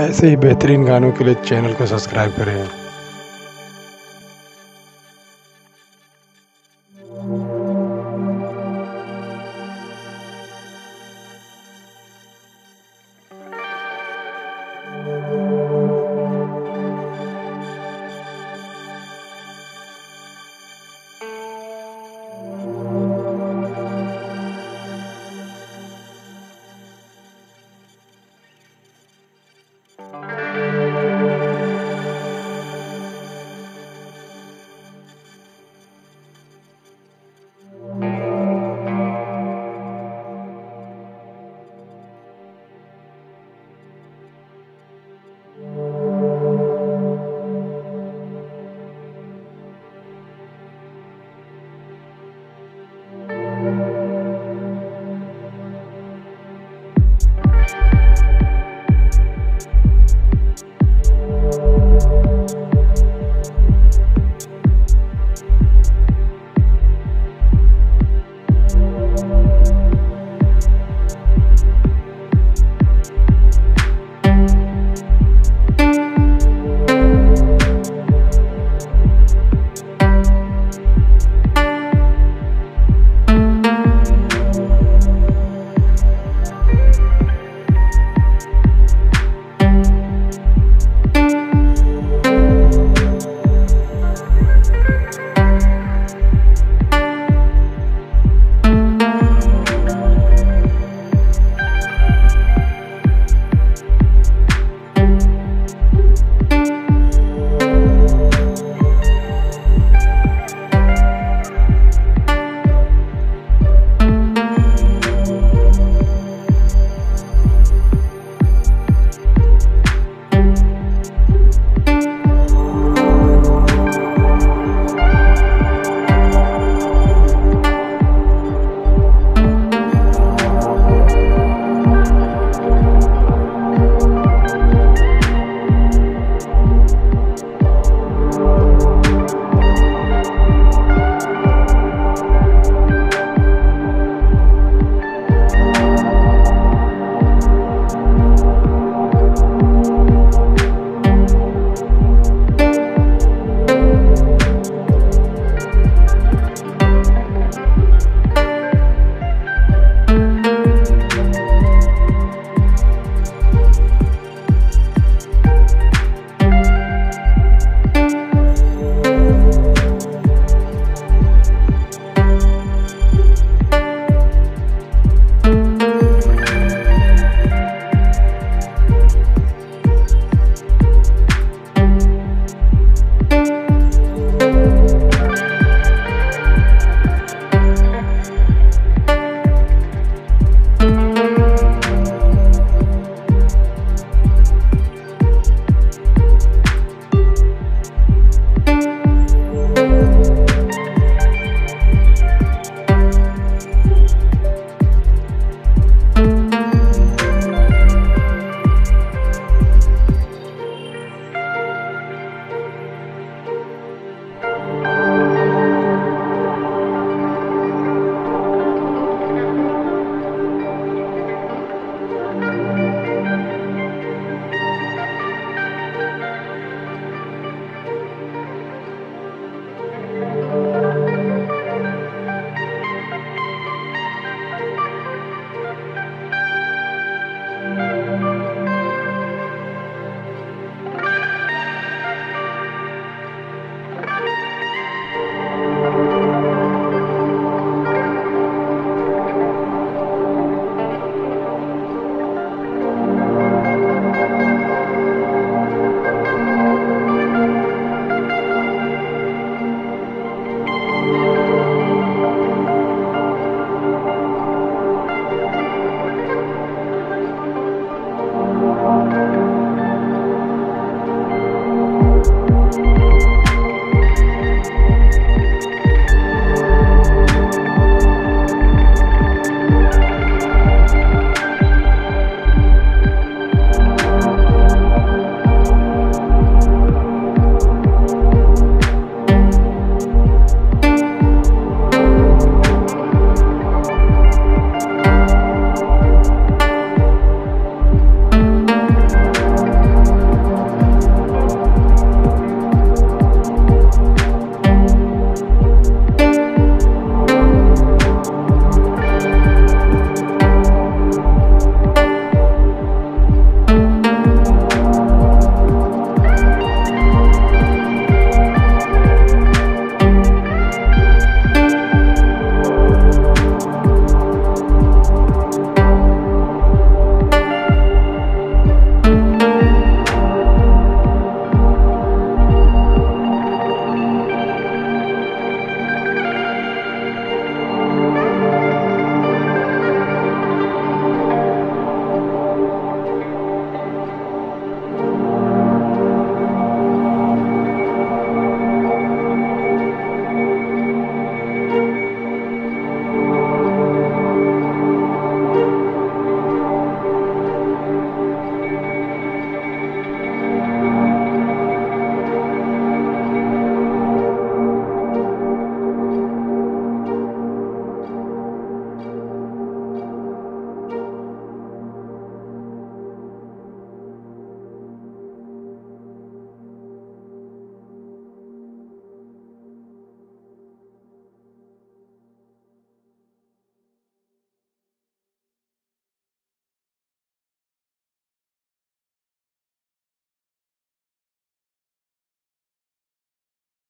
ऐसे ही बेहतरीन गानों के लिए चैनल को सब्सक्राइब करें।